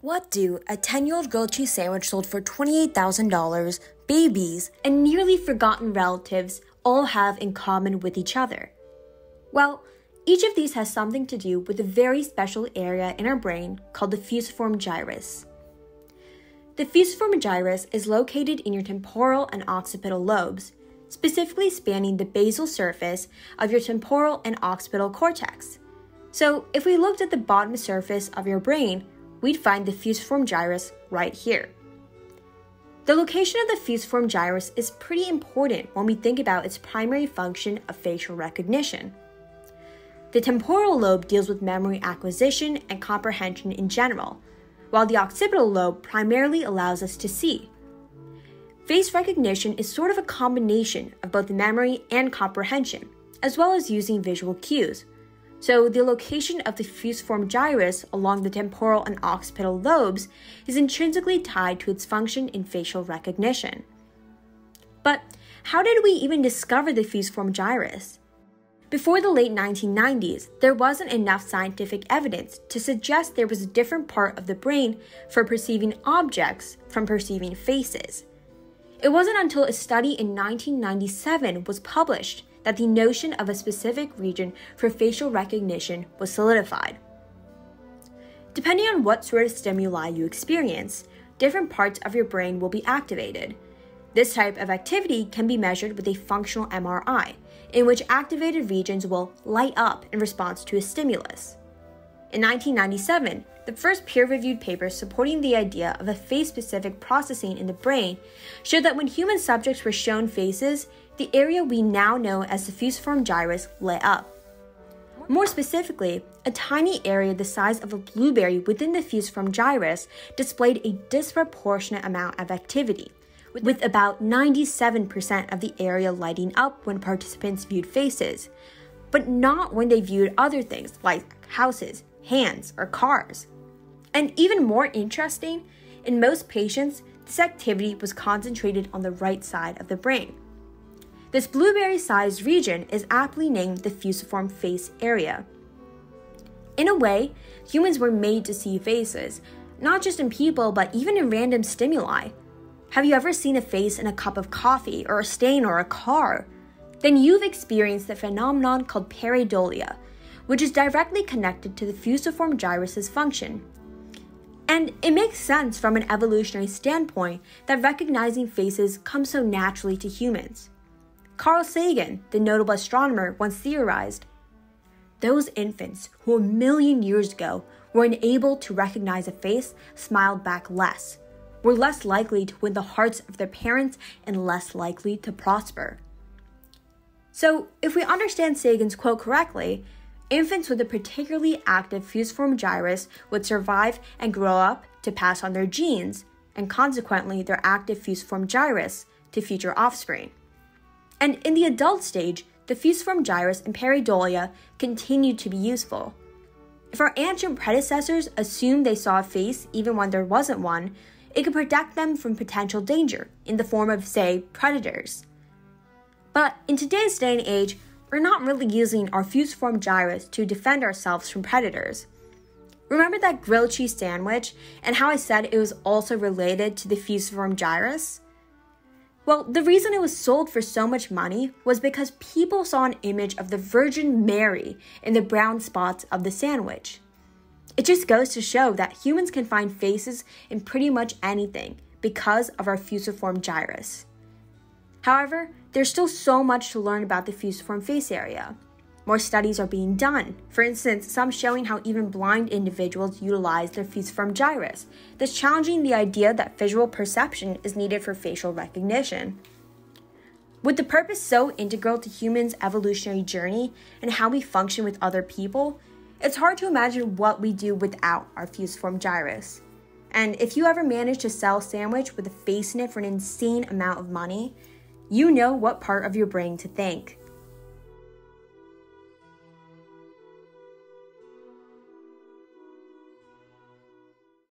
What do a 10 year old grilled cheese sandwich sold for $28,000, babies, and nearly forgotten relatives all have in common with each other? Well, each of these has something to do with a very special area in our brain called the fusiform gyrus. The fusiform gyrus is located in your temporal and occipital lobes, specifically spanning the basal surface of your temporal and occipital cortex. So, if we looked at the bottom surface of your brain, we'd find the fusiform gyrus right here. The location of the fusiform gyrus is pretty important when we think about its primary function of facial recognition. The temporal lobe deals with memory acquisition and comprehension in general, while the occipital lobe primarily allows us to see. Face recognition is sort of a combination of both memory and comprehension, as well as using visual cues, so, the location of the fusiform gyrus along the temporal and occipital lobes is intrinsically tied to its function in facial recognition. But how did we even discover the fusiform gyrus? Before the late 1990s, there wasn't enough scientific evidence to suggest there was a different part of the brain for perceiving objects from perceiving faces. It wasn't until a study in 1997 was published that the notion of a specific region for facial recognition was solidified. Depending on what sort of stimuli you experience, different parts of your brain will be activated. This type of activity can be measured with a functional MRI, in which activated regions will light up in response to a stimulus. In 1997, the first peer reviewed paper supporting the idea of a face specific processing in the brain showed that when human subjects were shown faces, the area we now know as the fusiform gyrus lit up. More specifically, a tiny area the size of a blueberry within the fusiform gyrus displayed a disproportionate amount of activity, with about 97% of the area lighting up when participants viewed faces, but not when they viewed other things like houses, hands, or cars. And even more interesting, in most patients, this activity was concentrated on the right side of the brain. This blueberry sized region is aptly named the fusiform face area. In a way, humans were made to see faces, not just in people, but even in random stimuli. Have you ever seen a face in a cup of coffee, or a stain, or a car? Then you've experienced the phenomenon called pareidolia, which is directly connected to the fusiform gyrus's function. And it makes sense from an evolutionary standpoint that recognizing faces comes so naturally to humans. Carl Sagan, the notable astronomer, once theorized those infants who a million years ago were unable to recognize a face smiled back less, were less likely to win the hearts of their parents, and less likely to prosper. So, if we understand Sagan's quote correctly, infants with a particularly active fusiform gyrus would survive and grow up to pass on their genes, and consequently their active fusiform gyrus, to future offspring. And in the adult stage, the fusiform gyrus and pareidolia continued to be useful. If our ancient predecessors assumed they saw a face even when there wasn't one, it could protect them from potential danger in the form of, say, predators. But in today's day and age, we're not really using our fusiform gyrus to defend ourselves from predators. Remember that grilled cheese sandwich and how I said it was also related to the fusiform gyrus? Well, the reason it was sold for so much money was because people saw an image of the Virgin Mary in the brown spots of the sandwich. It just goes to show that humans can find faces in pretty much anything because of our fusiform gyrus. However, there's still so much to learn about the fusiform face area. More studies are being done, for instance, some showing how even blind individuals utilize their fusiform gyrus, thus challenging the idea that visual perception is needed for facial recognition. With the purpose so integral to humans' evolutionary journey and how we function with other people, it's hard to imagine what we do without our fusiform gyrus. And if you ever manage to sell a sandwich with a face in it for an insane amount of money, you know what part of your brain to thank.